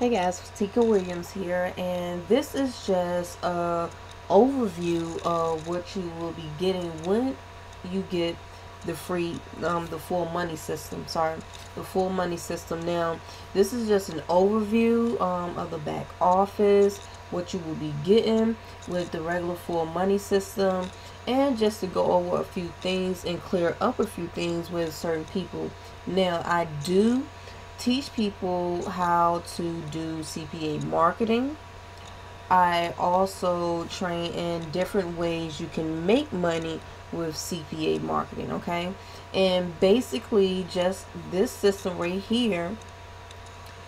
Hey guys, Tika Williams here, and this is just a overview of what you will be getting when you get the free, um, the full money system. Sorry, the full money system. Now, this is just an overview um, of the back office, what you will be getting with the regular full money system, and just to go over a few things and clear up a few things with certain people. Now, I do teach people how to do CPA marketing. I also train in different ways you can make money with CPA marketing, okay? And basically just this system right here,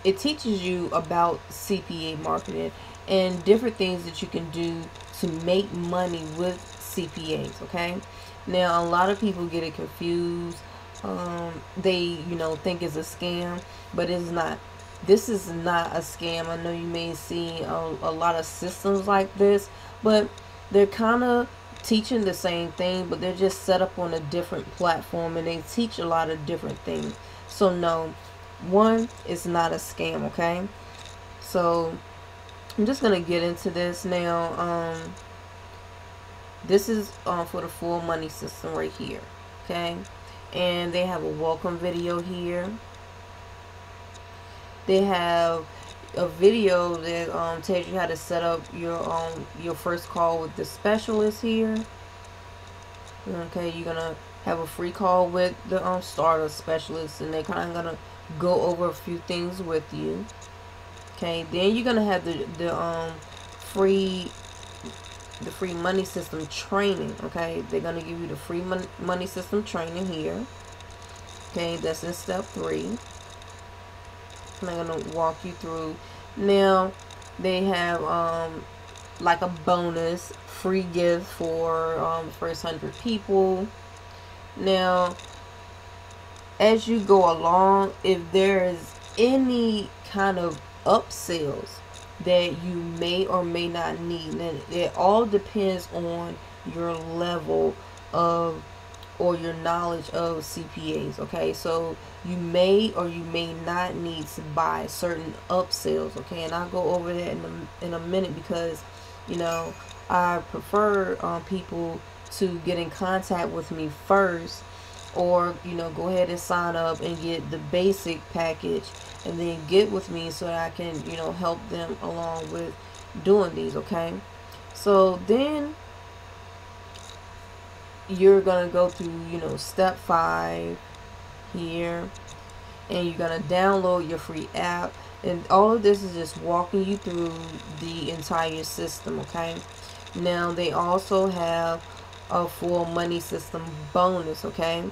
it teaches you about CPA marketing and different things that you can do to make money with CPAs, okay? Now, a lot of people get it confused um, they you know think is a scam but it's not. This is not a scam. I know you may see a, a lot of systems like this but they're kind of teaching the same thing but they're just set up on a different platform and they teach a lot of different things. So no one is not a scam okay? So I'm just gonna get into this now. Um this is uh, for the full money system right here okay and they have a welcome video here. They have a video that um, tells you how to set up your um your first call with the specialist here. Okay you're gonna have a free call with the um starter specialist and they're kind of gonna go over a few things with you. Okay then you're gonna have the the um free the free money system training okay? They're going to give you the free mon money system training here okay? That's in step three. And I'm going to walk you through. Now they have um like a bonus free gift for um first hundred people. Now as you go along if there is any kind of upsells that you may or may not need. And it all depends on your level of or your knowledge of CPAs. Okay, so you may or you may not need to buy certain upsells. Okay, and I'll go over that in a, in a minute because you know I prefer um, people to get in contact with me first or you know go ahead and sign up and get the basic package and then get with me so that I can you know help them along with doing these okay? So then you're gonna go through you know step five here and you're gonna download your free app. And all of this is just walking you through the entire system okay? Now they also have a full money system bonus okay?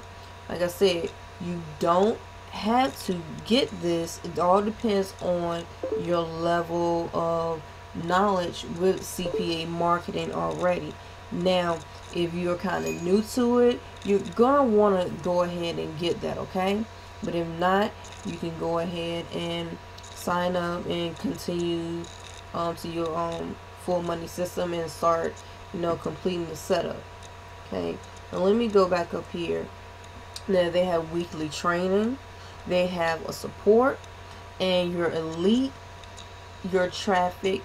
Like I said you don't have to get this. It all depends on your level of knowledge with CPA marketing already. Now if you're kind of new to it you're gonna want to go ahead and get that okay? But if not you can go ahead and sign up and continue um, to your um, full money system and start you know completing the setup okay now let me go back up here. Now they have weekly training. They have a support. And your elite your traffic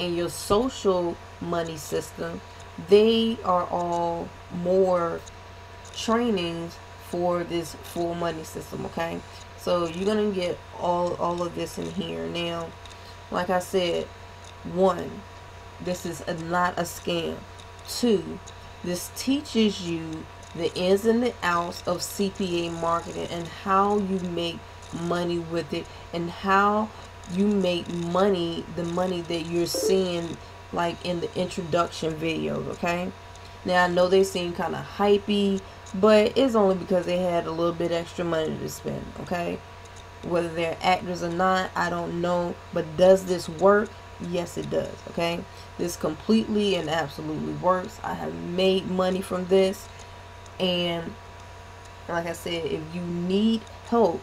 and your social money system they are all more trainings for this full money system okay? So you're gonna get all all of this in here. Now like I said one this is a, not a scam. Two this teaches you the ins and the outs of CPA marketing and how you make money with it and how you make money the money that you're seeing like in the introduction videos okay? Now I know they seem kind of hypey but it's only because they had a little bit extra money to spend okay? Whether they're actors or not I don't know but does this work yes it does okay? This completely and absolutely works. I have made money from this. And like I said if you need help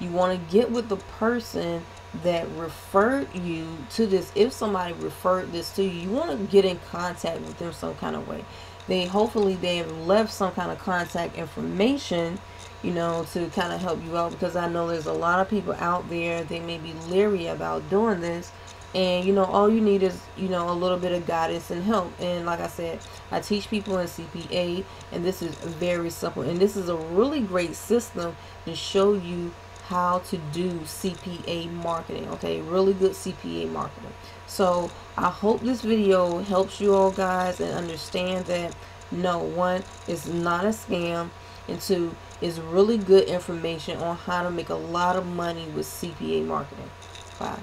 you want to get with the person that referred you to this. If somebody referred this to you you want to get in contact with them some kind of way. They hopefully they have left some kind of contact information you know, to kind of help you out because I know there's a lot of people out there, they may be leery about doing this. And, you know, all you need is, you know, a little bit of guidance and help. And like I said, I teach people in CPA, and this is very simple. And this is a really great system to show you how to do CPA marketing. Okay, really good CPA marketing. So I hope this video helps you all guys and understand that no, one, is not a scam, and two, is really good information on how to make a lot of money with CPA marketing. Bye.